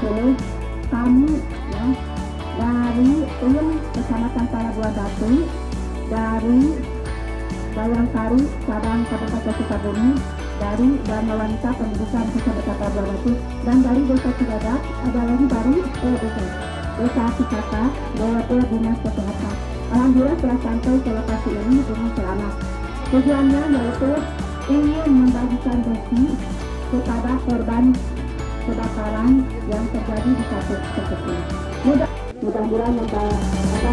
sini kami ya. Dari UIN Kecamatan Tanah Batu dari Bayangkari Cabang Kabupaten Sukabumi dari Dharma Wanita Pendidikan Desa Tanah Batu dan dari Desa Cibadak ada lagi dari PDK eh, Desa Cikata DWP Dinas Kesehatan. Alhamdulillah telah sampai ke lokasi ini dengan selamat. Tujuannya yaitu ingin membagikan besi kepada korban kebakaran yang terjadi di satu tersebut. Mudah mudah-mudahan membawa apa,